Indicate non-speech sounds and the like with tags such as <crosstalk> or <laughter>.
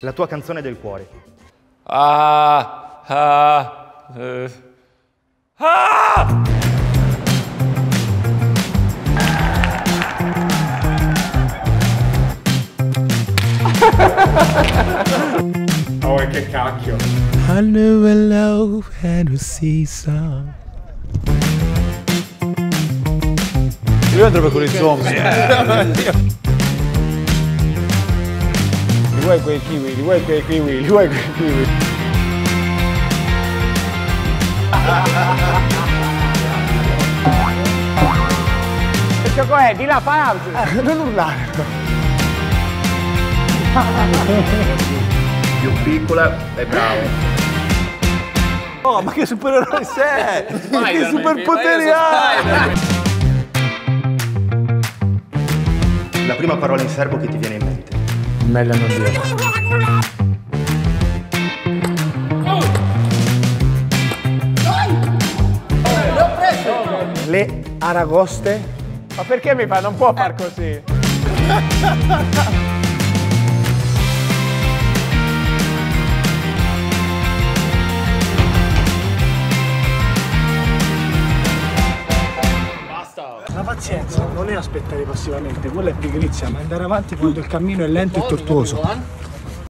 La tua canzone del cuore. Ah, ah, eh. ah! <laughs> Oh, e che cacchio. I knew a love had a seesaw. Io andrò con i zombie. <laughs> <laughs> Vuoi quei kiwi? Li vuoi quei kiwi? Li vuoi quei kiwi? Che gioco è? Di là, fai altro! non urlare! Più piccola e bravo. Oh, ma che supereroe sei? che superpoteri hai? La prima parola in serbo che ti viene in mente. Meglio non dire. Le aragoste? Ma perché mi fa? Non può far così. <laughs> pazienza non è aspettare passivamente, quella è pigrizia, ma andare avanti quando il cammino è lento e tortuoso.